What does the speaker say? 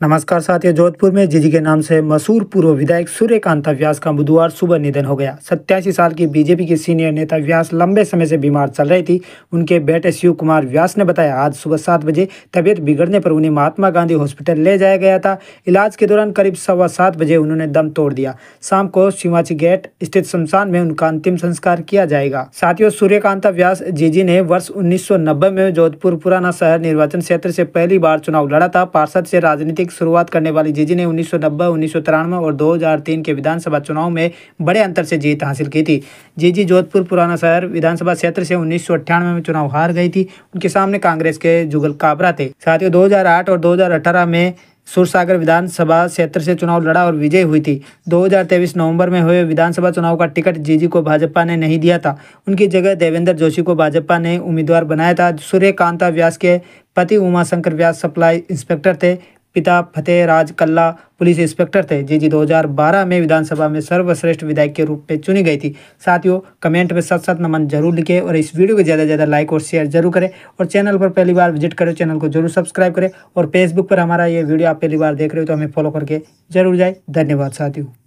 नमस्कार साथियों, जोधपुर में जीजी के नाम से मशहूर पूर्व विधायक सूर्यकांता व्यास का बुधवार सुबह निधन हो गया। सत्यासी साल की बीजेपी के सीनियर नेता व्यास लंबे समय से बीमार चल रही थी। उनके बेटे शिव कुमार व्यास ने बताया, आज सुबह सात बजे तबियत बिगड़ने पर उन्हें महात्मा गांधी हॉस्पिटल ले जाया गया था। इलाज के दौरान करीब सवा सात बजे उन्होंने दम तोड़ दिया। शाम को शिवाची गेट स्थित शमशान में उनका अंतिम संस्कार किया जाएगा। साथियों, सूर्यकांता व्यास जीजी ने वर्ष उन्नीस सौ नब्बे में जोधपुर पुराना शहर निर्वाचन क्षेत्र से पहली बार चुनाव लड़ा था। पार्षद से राजनीतिक राजनीतिक शुरुआत करने वाली जीजी ने उन्नीस सौ और 2003 के विधानसभा चुनाव में बड़े अंतर से जीत हासिल की थी। जीजी जोधपुर, पुराना शहर, विधानसभा क्षेत्र से उन्नीस में चुनाव हार गई थी। उनके सामने कांग्रेस के जुगल काबरा थे। साथ ही दो और दो में सुरसागर विधानसभा क्षेत्र से चुनाव लड़ा और विजय हुई थी। 2023 नवंबर में हुए विधानसभा चुनाव का टिकट जीजी को भाजपा ने नहीं दिया था। उनकी जगह देवेंद्र जोशी को भाजपा ने उम्मीदवार बनाया था। सूर्यकांता व्यास के पति उमाशंकर व्यास सप्लाई इंस्पेक्टर थे। पिता फतेह राज कल्ला पुलिस इंस्पेक्टर थे जी जी 2012 में विधानसभा में सर्वश्रेष्ठ विधायक के रूप में चुनी गई थी। साथियों, कमेंट में साथ साथ नमन ज़रूर लिखे और इस वीडियो को ज़्यादा से ज़्यादा लाइक और शेयर ज़रूर करें और चैनल पर पहली बार विज़िट करें, चैनल को ज़रूर सब्सक्राइब करें और फेसबुक पर हमारा ये वीडियो आप पहली बार देख रहे हो तो हमें फॉलो करके ज़रूर जाए। धन्यवाद, साथियों।